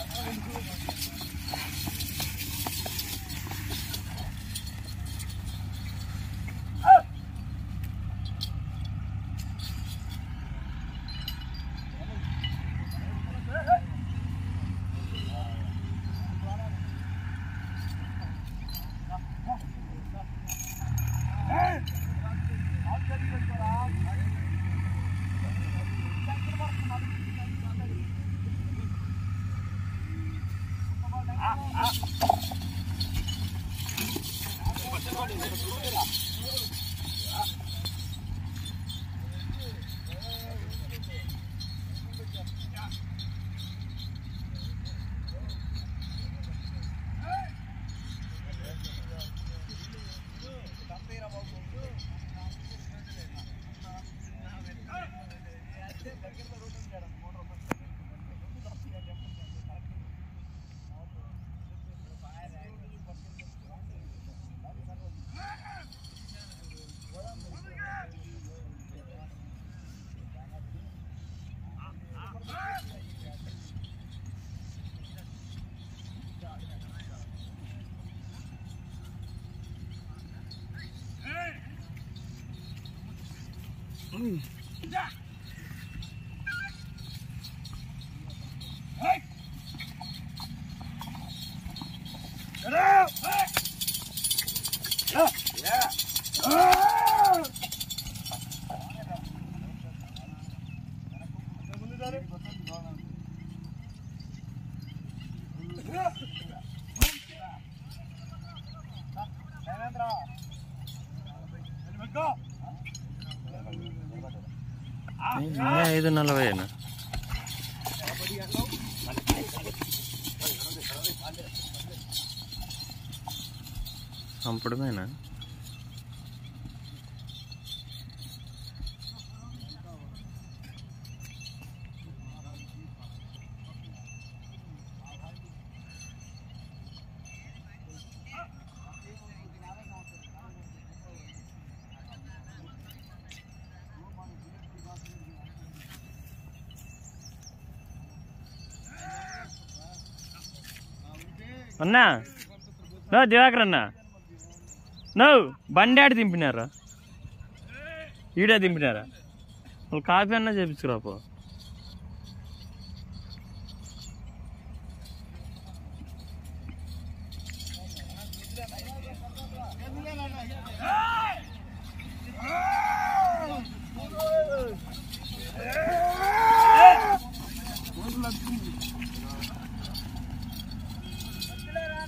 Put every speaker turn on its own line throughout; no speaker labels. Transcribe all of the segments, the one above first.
Oh, my God. ah, ah. Mm.
இது நல்லவையண்ணா சம்படுமேண்ணா అన్నా. No Diwakar అన్నా. నో బండి ఆడి దింపినారా? ఈడే దింపినారా? వాళ్ళు కాఫీ అన్నా చేపించుకురాపో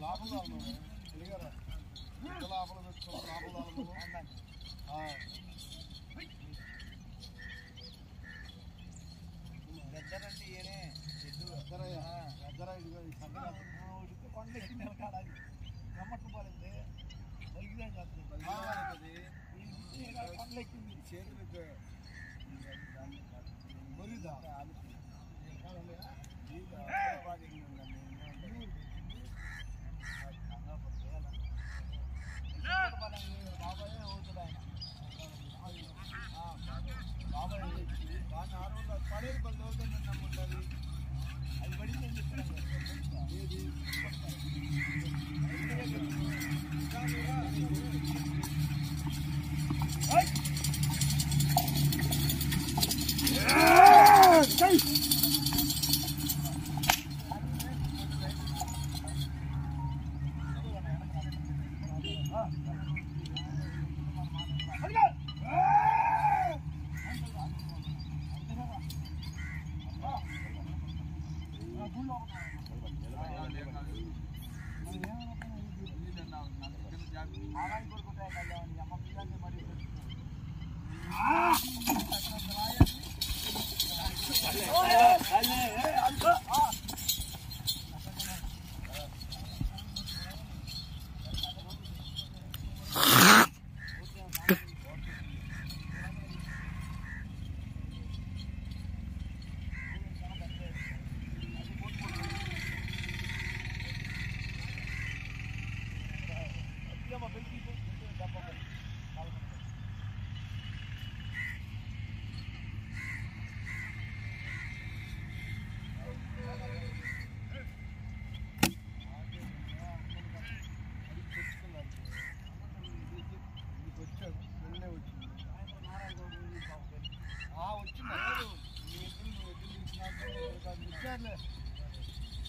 లాభాలు లాభాలు పెట్టుకోవాలి లాభాలు
అది Ah!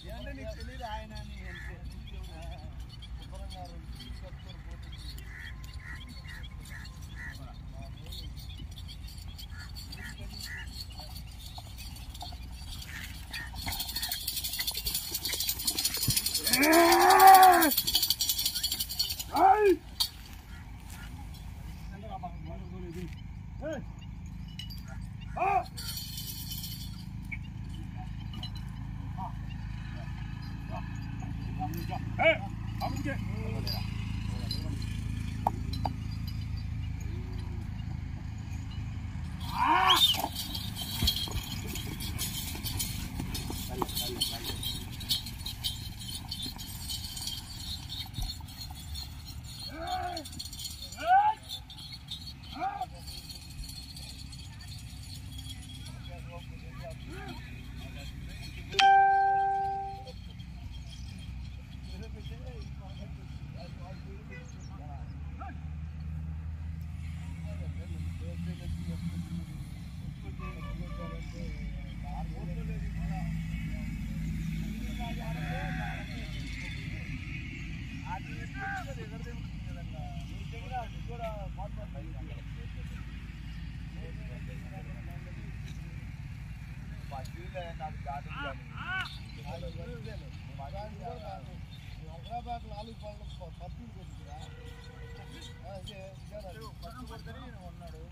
ఆయన నీ
తెలియదు ఆయన అని అంటే.
శుభ్రంగా రెండు చెప్తూ హైదరాబాద్ నాలుగు పనులు పప్పులు కొట్టుకురా అదే విజయనగరం
పట్టు కొడుతుంది ఉన్నాడు